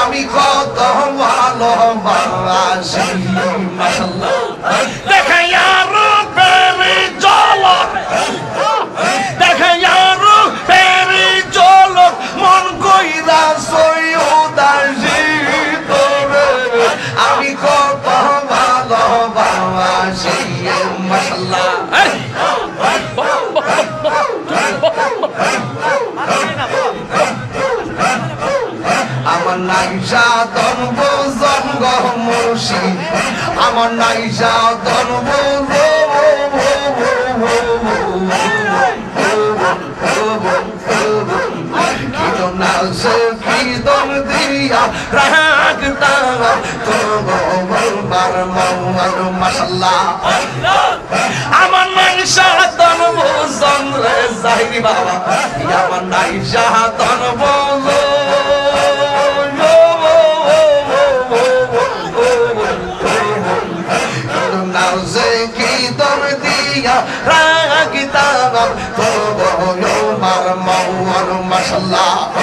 আমি কত ভালোবাসি মাশাআল্লাহ। দেখে নাইসা মাসাল্লাহ আমার নাই সাহাতন বোঝন রে সাহিরি বাবা। আমার নাই সাহাতন মাসাল্লাহ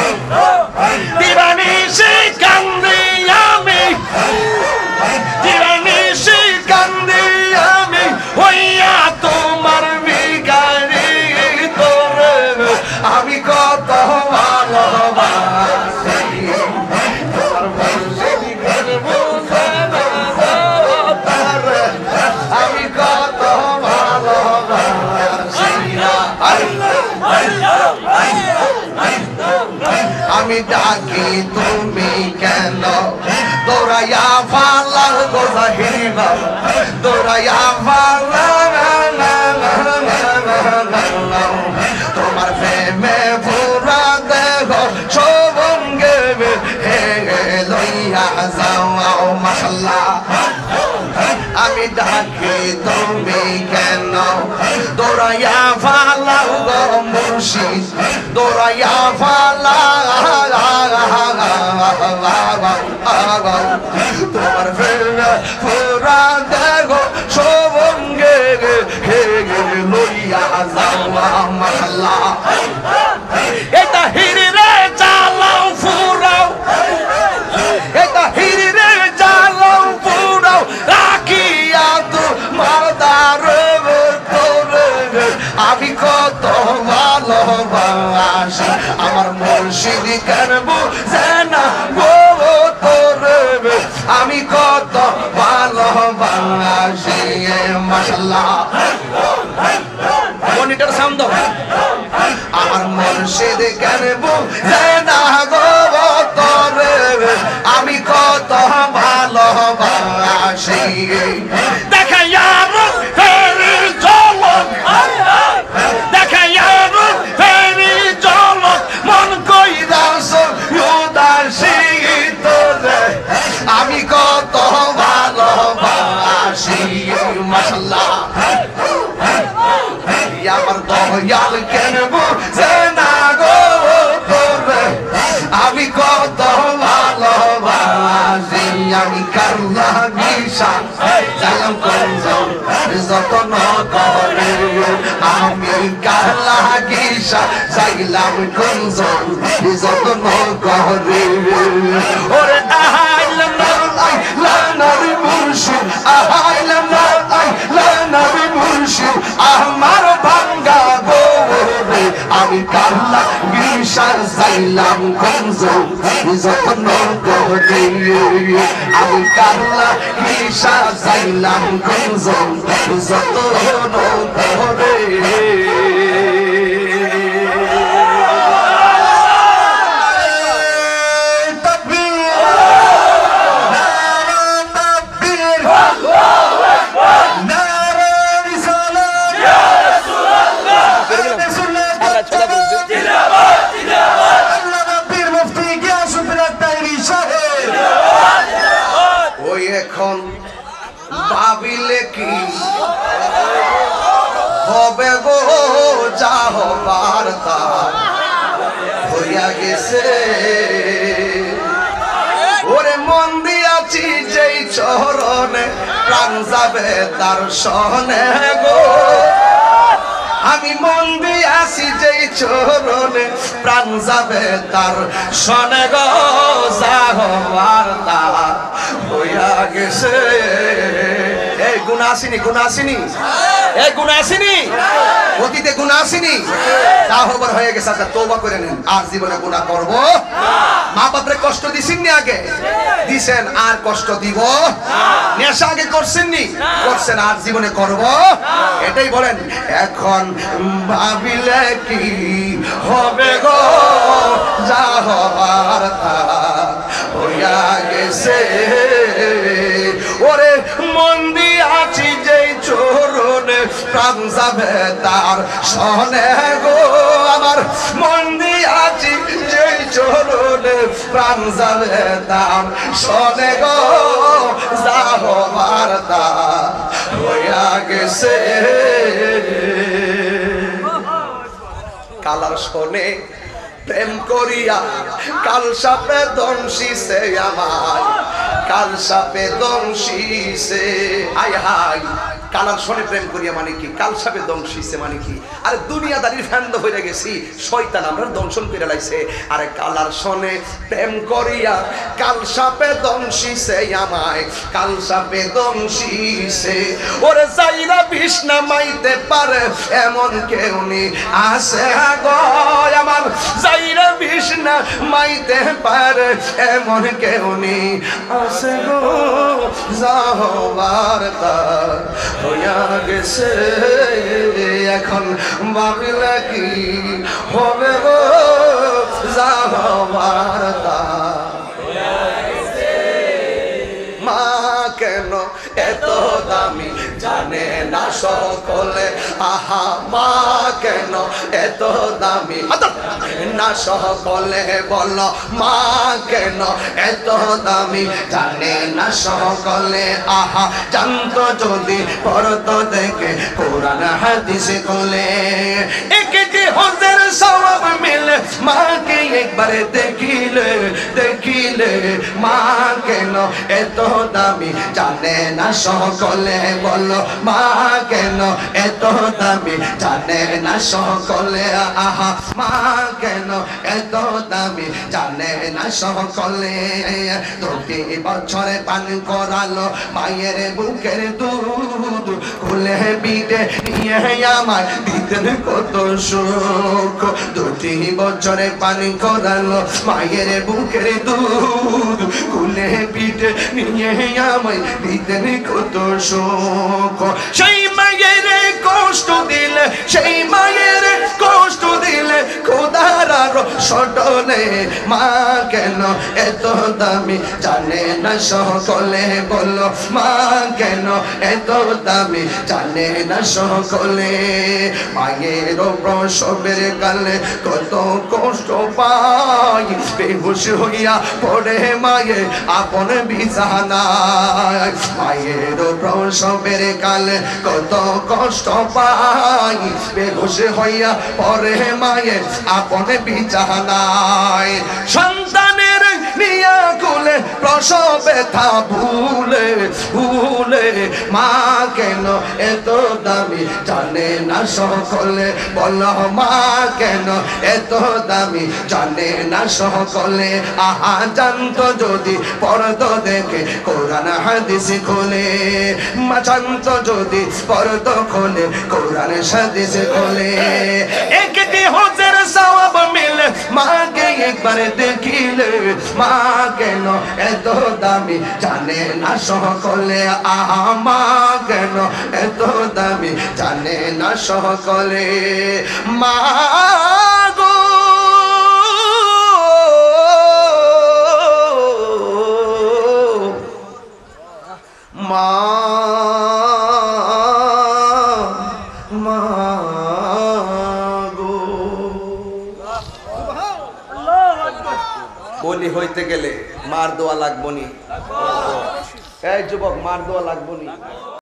ডাকি তুমি কেন? তোমার মাসাল্লাহ আমি ডাকি তুমি কেন? দৌড়াইয়া মুর্শিদ দোরাইয়া ফালা তোমার ফেরা পুরা দেখো সবঙ্গে হে লইয়া যাওয়া মাসাল্লাহ আমি কত ভালোবাসি মাসাল্লাহ মনিটর সাউন্ড আমার মুর্শিদ কেন না গো তোরে আমি কত ভালোবাসি দয়াল কেন বুঝে না গো তোরে আমি কত ভালোবাসি আমি কারুলা নিশা জালাম কঞ্জন যতন করে আমি কারলা করে আমি কাল্লা গিসা চাইলাম কঞ্জ যতন করে ওই এখন ভাবিলে কি হবে গো যা হবার তা হইয়া গেছে। ওরে মন দিয়াছি যেই চরণে, প্রাণ যাবে তার সহনে গো। আমি মন দিয়ে আসি যেই চরণে, প্রাণ যাবে তার শোনে গো। যা হওয়ার তা হইয়া গেছে। অতীতে গুণ আসেনি। তা হয়ে গেছে আচ্ছা তৌবা করে নেন। আর জীবনে গুণা করব? মা বাপরে কষ্ট দিছেননি আগে? দিছেন, আর কষ্ট দিব? নেশা আগে করছেননি করছেন, আর জীবনে করব? এটাই বলেন, এখন ভাবিলে কি হবে গো? যা হবার হইয়া গেছে। ওরে মন্দি আছি যেই চরণে প্রাণ যাবে তার সনে গো। আমার মন্দি আছি যেই চরণে প্রাণ যাবে তার সনে গো। যা হবার তা হইয়া গেছে। কালার শোনে প্রেম করিয়া, কাল সাপে দংশিছে আমার কাল সাপে দংশিছে। আয় হাই কালার শোনে প্রেম করিয়া মানে কি? কাল সাপে দংশিছে মানে কি? আরে দুনিয়াদারির ফ্যান্দ হয়ে গেছি। শয়তান আমরা দংশন করে লাইছে। আরে কালার শোনে প্রেম করিয়া, কাল সাপে দংশিছে আমায়, কাল সাপে দংশিছে ওরে যাইরা বিষ্ণা মাইতে পারে, এমন কেউ নেই। আসে গো আমার যাইরা বিষ্ণা মাইতে পারে, এমন কেউ নেই। আসে গো যাহবার তার হইয়া গেছে। এখন ভাবিলে কি হবে গো? যাহবার কেন এত দামি? জানে না সকলে আহা মা কেন এত দামি? না সকলে বল মা কেন এত দামি? জানে না সকলে আহা জানতো যদি পড়তো দেখে কোরআন হাদিসে কোলে একটি হজের সওয়াব মিলে। মাকে একবার দেখিলে দেখিলে, মা কেন এত দামি? জানে না সকলে, বলো, মা কেন এত দামি? জানে না সকলে, আহা, মা কেন এত দামি, জানে না সকলে দুটি বছরে পান করালো মায়ের বুকের দুধ। খুলে বিদে নিয়ে আমার কত সুখ। দুটি বছরে পান করালো মায়ের বুকের দুধ। খুলে পিঠে নিয়ে আমায় দিতেন কত শোক সেই মায়ের কষ্ট দিলে, সেই মায়ের দিলে খোদার সটলে মা কেন এত দামি? জানে না সকলে বলো, মা কেন এত দামি? জানে না সকলে। মায়ের প্রসবের কালে কত কষ্ট পাই। বেহুশ হইয়া পড়ে মায়ে আপন বিছানায়। মায়ের প্রসবের কালে কত কষ্ট পাই। বেহুশ হইয়া পড়ে মায়ে আপনে বিছানায় সন্তানের নিয়া কুলে, প্রসব ব্যথা ভুলে ভুলে। মা কেন এত দামি? জানে না সকলে। বল মা কেন এত দামি? জানে না সকলে। আহা, জানতো যদি পরদ দেখে, কোরআন হাদিস খোলে। মা, জানতো যদি পরদ খোলে, কোরআন হাদিস খোলে। একটি হজের সওয়াব মিলে, মাকে একবার দেখিলে। মা কেন? এত দামি জানে না সকলে আমা কেন এত দামি জানে না সকলে। মা মা হইতে গেলে মার দোয়া লাগবো নি? এই যুবক মার দোয়া লাগবো নি?